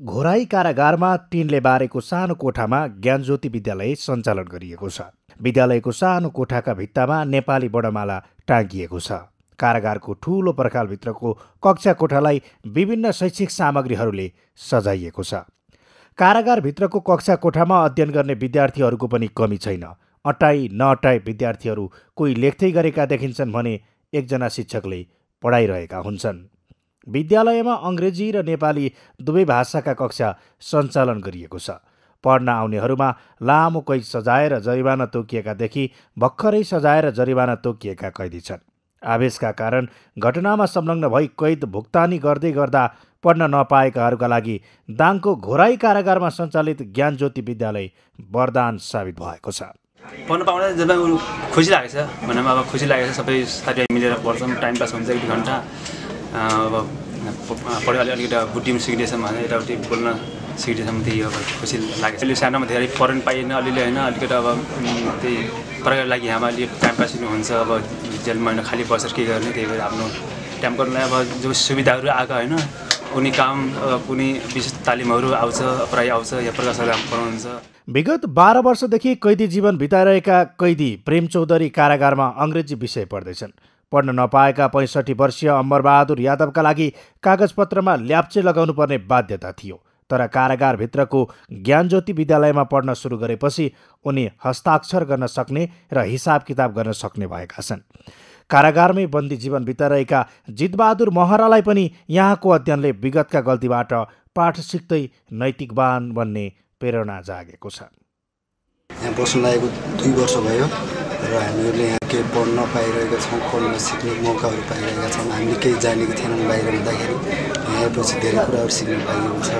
घोराई कारागारमा टिनले बारेको सानो कोठामा ज्ञानज्योति विद्यालय सञ्चालन गरिएको छ। विद्यालयको सानो कोठाका भित्तामा नेपाली वर्णमाला टाँगिएको छ। कारागारको ठूलो पर्खालभित्रको कक्षा कोठालाई विभिन्न शैक्षिक सामग्रीहरूले सजाइएको छ। कारागारभित्रको कक्षा कोठामा अध्ययन गर्ने विद्यार्थीहरूको पनि कमी छैन। अटाई नअटाई विद्यार्थीहरू कोही लेख्दै गरेका देखिन्छन् भने एकजना शिक्षकले पढाइरहेका हुन्छन्। विद्यालयमा अङ्ग्रेजी र नेपाली दुवै भाषाका कक्षा सञ्चालन गरिएको छ। पढ्न आउनेहरूमा लामो कैद सजाएर जरिवाना तोकिएकादेखि भर्खरै सजाएर जरिवाना तोकिएका कैदी छन्। आवेशका कारण घटनामा संलग्न भई कैद भुक्तानी गर्दै गर्दा पढ्न नपाएकाहरूका लागि दाङको घोराई कारागारमा सञ्चालित ज्ञानज्योति विद्यालय वरदान साबित भएको छ। पढ्नु पाउँदा जब खुसी लागेको छ भनौँ अब खुसी लागेको छ सबै साथीभाइ मिलेर पढ्छौँ टाइम पास हुन्छ एक घन्टा। अब पढ्यो अलिक अलिकति पनि सिक्दैछ भने यताउति बोल्न सिक्दैछ त्यही अब खुसी लाग्यो अहिले सानोमा धेरै पढ्नु पाइएन अलिअलि होइन अलिकति अब त्यही प्रकारको लागि यहाँमा अलिक टाइम पास हुन्छ अब जेल महिना खालि बसेर के गर्ने त्यही भएर आफ्नो टाइम अब जो सुविधाहरू आएको होइन कुनै काम कुनै विशेष तालिमहरू आउँछ प्रायः आउँछ या प्रकाशहरू पढाउनुहुन्छ। विगत बाह्र वर्षदेखि कैदी जीवन बिताइरहेका कैदी प्रेम चौधरी कारागारमा अङ्ग्रेजी विषय पढ्दैछन्। पढ्न नपाएका पैँसठी वर्षीय अम्बरबहादुर यादवका लागि कागजपत्रमा ल्याप्चे लगाउनु पर्ने बाध्यता थियो। तर कारागारभित्रको ज्ञानज्योति विद्यालयमा पढ्न सुरु गरेपछि उनी हस्ताक्षर गर्न सक्ने र हिसाब किताब गर्न सक्ने भएका छन्। कारागारमै बन्दी जीवन बिताइरहेका जितबहादुर महरालाई पनि यहाँको अध्ययनले विगतका गल्तीबाट पाठ सिक्दै नैतिकवान बन्ने प्रेरणा जागेको छ। यहाँ बस्नु लागेको दुई वर्ष भयो। र हामीहरूले यहाँ केही पढ्न पाइरहेका छौँ पढ्न सिक्ने मौकाहरू पाइरहेका छौँ। हामीले केही जानेको थिएनौँ बाहिर हुँदाखेरि। यहाँ आएपछि धेरै कुराहरू सिक्न पाइएको छ।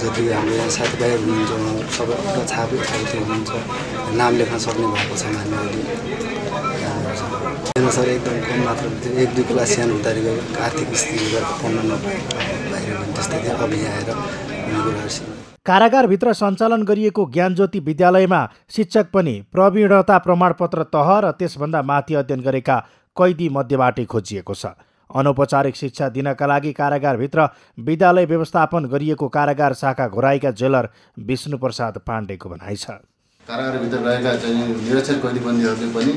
जति हाम्रो यहाँ साथीभाइहरू हुनुहुन्छ सबैलाई छापै छापै हुनुहुन्छ। नाम लेख्न सक्ने भएको छ हामी अहिले। सर एकदम कम मात्रामा थियो एक दुई क्लास सानो हुँदाखेरि गयो। आर्थिक स्थितिले गर्दा पढ्न नपाए बाहिर भने त्यस्तै थियो। अब यहाँ आएर कारागारभित्र सञ्चालन गरिएको ज्ञानज्योति विद्यालयमा शिक्षक पनि प्रवीणता प्रमाणपत्र तह र त्यसभन्दा माथि अध्ययन गरेका कैदी मध्येबाटै खोजिएको छ। अनौपचारिक शिक्षा दिनका लागि कारागारभित्र विद्यालय व्यवस्थापन गरिएको कारागार शाखा घोराइका जेलर विष्णु प्रसाद पाण्डेको भनाइ छ। कारागारभित्र रहेका चाहिँ निरक्षर कैदीबन्दीहरूले पनि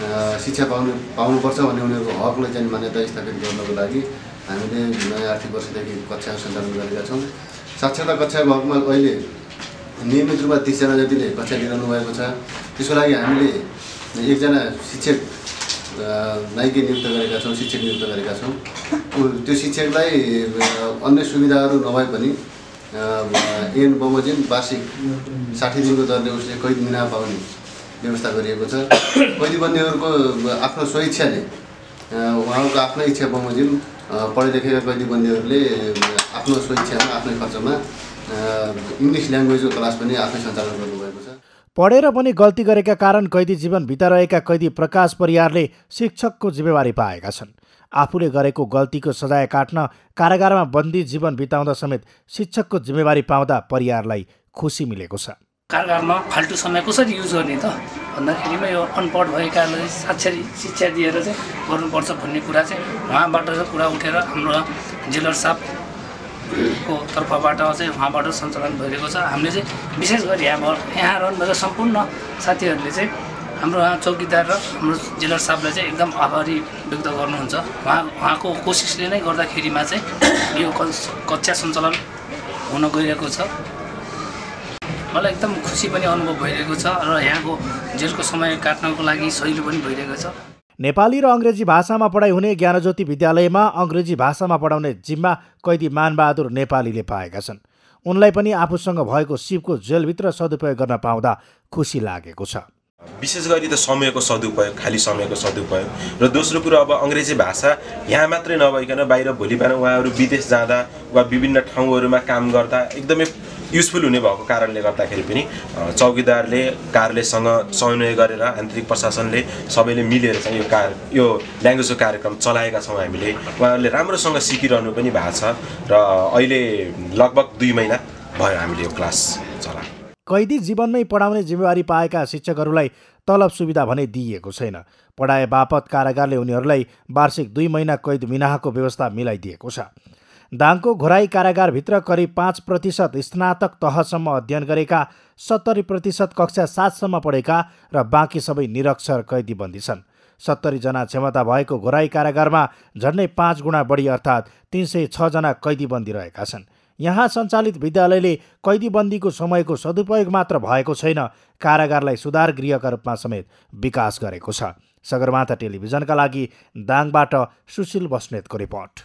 शिक्षा पाउनु पाउनुपर्छ भन्ने उनीहरूको हकलाई चाहिँ मान्यता स्थापित गर्नको लागि हामीले नयाँ आर्थिक वर्षदेखि कक्षा सञ्चालन गरेका छौँ। साक्षरता कक्षाको हकमा अहिले नियमित रूपमा तिसजना जतिले कक्षा लिइरहनु भएको छ त्यसको लागि हामीले एकजना शिक्षक नाइके नियुक्त गरेका छौँ शिक्षक नियुक्त गरेका छौँ। त्यो शिक्षकलाई अन्य सुविधाहरू नभए पनि एन बमोजिम वार्षिक साठी दिनको दरले उसले कैद मिना पाउने व्यवस्था गरिएको छ। कैदीबन्दीहरूको आफ्नो स्वेच्छाले उहाँहरूको आफ्नै इच्छा बमोजिम पढे लेखेका कैदीबन्दीहरूले आफ्नो स्वेच्छामा आफ्नै खर्चमा इङ्ग्लिस ल्याङ्ग्वेजको क्लास पनि आफै सञ्चालन गर्नुभएको छ। पढेर पनि गल्ती गरेका कारण कैदी जीवन बिताइरहेका कैदी प्रकाश परियारले शिक्षकको जिम्मेवारी पाएका छन्। आफूले गरेको गल्तीको सजाय काट्न कारागारमा बन्दी जीवन बिताउँदा समेत शिक्षकको जिम्मेवारी पाउँदा परियारलाई खुसी मिलेको छ। कारागारमा फाल्टु समय कसरी युज गर्ने त? भन्दाखेरिमा यो अनपढ भएकालाई साक्षरी शिक्षा दिएर चाहिँ गर्नुपर्छ भन्ने कुरा चाहिँ उहाँबाट कुरा उठेर हाम्रो जेलर साहबको तर्फबाट चाहिँ उहाँबाट सञ्चालन भइरहेको छ। हामीले चाहिँ विशेष गरी यहाँ यहाँ रहनुभएका सम्पूर्ण साथीहरूले चाहिँ हाम्रो चौकीदार र हाम्रो जेलर साहबलाई चाहिँ एकदम आभारी व्यक्त गर्नुहुन्छ। उहाँ उहाँको कोसिसले नै गर्दाखेरिमा चाहिँ यो कक्षा सञ्चालन हुन गइरहेको छ। मलाई एकदम खुसी पनि अनुभव भइरहेको छ र यहाँको जेलको समय काट्नको लागि सहिलो पनि भइरहेको छ। नेपाली र अङ्ग्रेजी भाषामा पढाइ हुने ज्ञानज्योति विद्यालयमा अङ्ग्रेजी भाषामा पढाउने जिम्मा कैदी मानबहादुर नेपालीले पाएका छन्। उनलाई पनि आफूसँग भएको सिपको जेलभित्र सदुपयोग गर्न पाउँदा खुसी लागेको छ। विशेष गरी त समयको सदुपयोग खालि समयको सदुपयोग र दोस्रो कुरो अब अङ्ग्रेजी भाषा यहाँ मात्रै नभइकन बाहिर भोलि बिहान उहाँहरू विदेश जाँदा वा विभिन्न ठाउँहरूमा काम गर्दा एकदमै युजफुल हुने भएको कारणले गर्दाखेरि पनि चौकीदारले कार्यालयसँग समन्वय गरेर आन्तरिक प्रशासनले सबैले मिलेर चाहिँ यो कार यो ल्याङ्ग्वेजको कार्यक्रम चलाएका छौँ हामीले। उहाँहरूले राम्रोसँग सिकिरहनु पनि भएको छ र अहिले लगभग दुई महिना भयो हामीले यो क्लास चला कैदी जीवनमै पढाउने जिम्मेवारी पाएका शिक्षकहरूलाई तलब सुविधा भने दिइएको छैन। पढाए बापत कारागारले उनीहरूलाई वार्षिक दुई महिना कैद मिनाहको व्यवस्था मिलाइदिएको छ। दाङको घोराई कारागारभित्र करिब पाँच प्रतिशत स्नातक तहसम्म अध्ययन गरेका सत्तरी प्रतिशत कक्षा सातसम्म पढेका र बाँकी सबै निरक्षर कैदीबन्दी छन्। सत्तरीजना क्षमता भएको घोराई कारागारमा झन्डै पाँच गुणा बढी अर्थात् तिन सय छजना कैदीबन्दी रहेका छन्। यहाँ सञ्चालित विद्यालयले कैदीबन्दीको समयको सदुपयोग मात्र भएको छैन कारागारलाई सुधार गृहका रूपमा समेत विकास गरेको छ। सगरमाथा टेलिभिजनका लागि दाङबाट सुशील बस्नेतको रिपोर्ट।